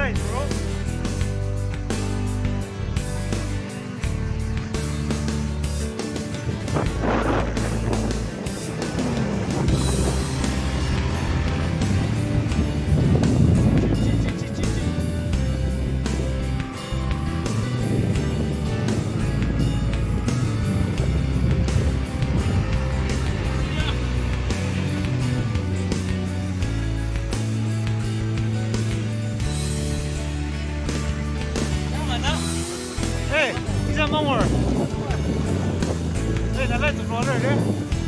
Nice, bro. 咱忙活儿，来来来，坐这儿，这儿。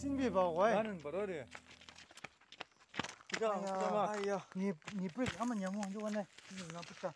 신비 봐 나는 버러리 야, 야, 니, 니 브레이크 한번 양호 안 주고 나 붙다.